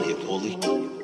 Holy.